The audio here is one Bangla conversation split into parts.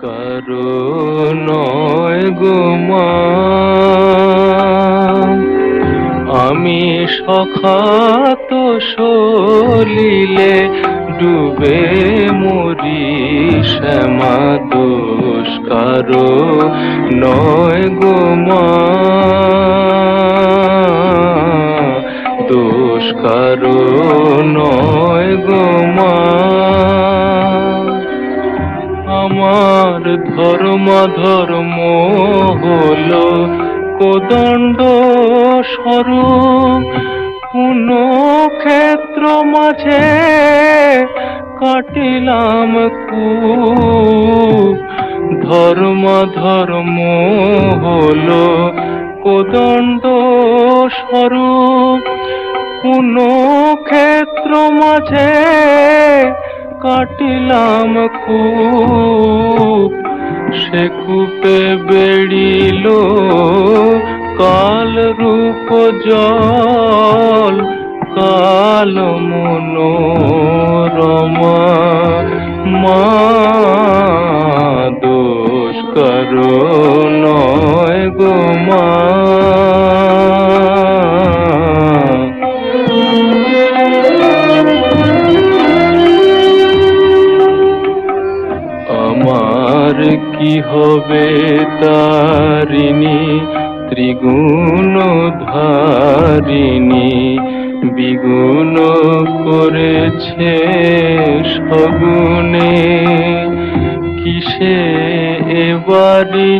দোষ নয় গোমা আমি সখাত সলিলে ডুবে মরি শ্যামা। দোষ কারও নয় গো আমার ধর্ম ধর্ম হল কোদণ্ড স্বরূপ। কোন ক্ষেত্র মাঝে কাটিলাম কূপ। ধর্ম ধর্ম হল কোদণ্ড স্বরূপ। কোন ক্ষেত্র মাঝে কাটিলাম কূপ, সে কূপে বেড়িল কাল রূপ জল, কাল মনোরমা মা দোষ করো নয় গো মা। আমার কি হবে তারিণী? ত্রিগুণ ধারিণী, বিগুণ করেছে সগুনে কিসে এবারি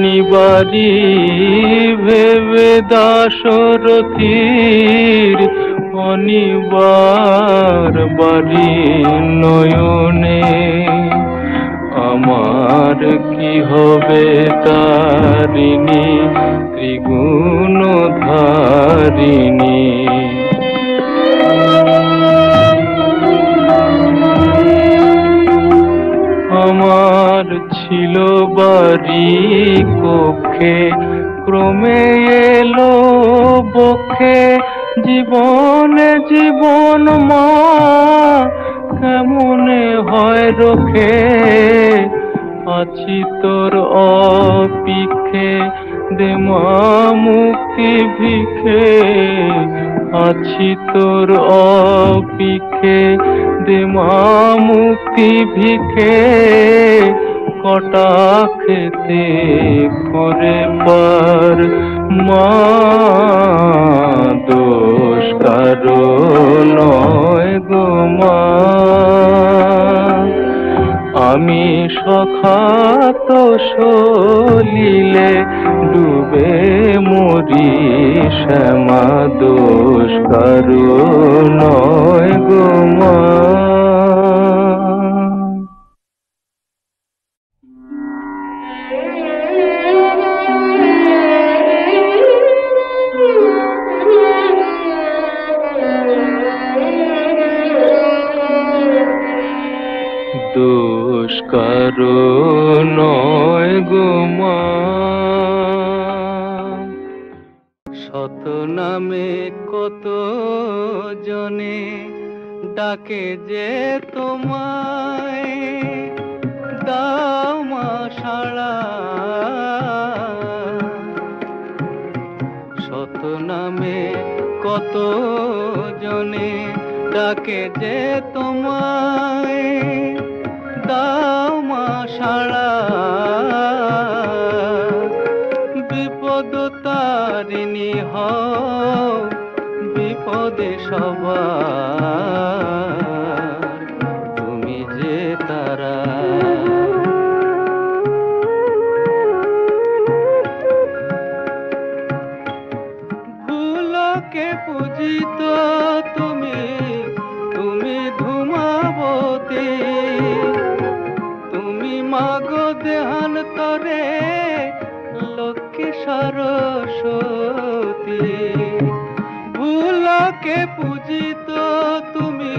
নিবারি ভেবে দাসরথীর অনিবার বাড়ি নয়নে আমার কি হবে তারিণী? ত্রিগুণ ধারিণী। আমার ছিল বাড়ি কক্ষে, ক্রমে এলো বক্ষে। জীবনে জীবন মা, কেমনে হয় রোখে? আছি তোর অপিক্ষে দে মা মুক্তি ভিখে আছি তোর অপিক্ষে দে মা মুক্তি ভিখে কটা খেতে করে পার মা সখাত সলিলে ডুবে মরি শ্যামা দোষ কারও নয় গো মা। শত নামে কত জনে ডাকে যে তোমায়। দাও মা সাড়া শত নামে কত জনে ডাকে যে তোমায়। দাও সাড়া বিপদ তারিণী হও বিপদে সবার। তুমি যে তারা। ভুলকে পূজিত তুমি মাগো দেহান তরে, লক্ষ্মী সরস্বতী। ভুলকে পূজিত তুমি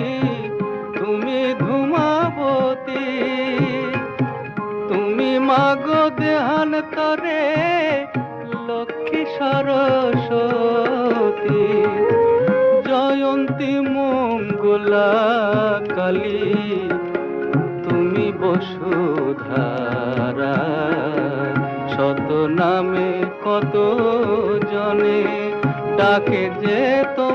তুমি ধুমাবতী। তুমি মাগো দেহান তরে, লক্ষ্মী সরস্বতী। জয়ন্তী মঙ্গলা কালী। তুমি বসু শত নামে কত জনে ডাকে যে তোমায়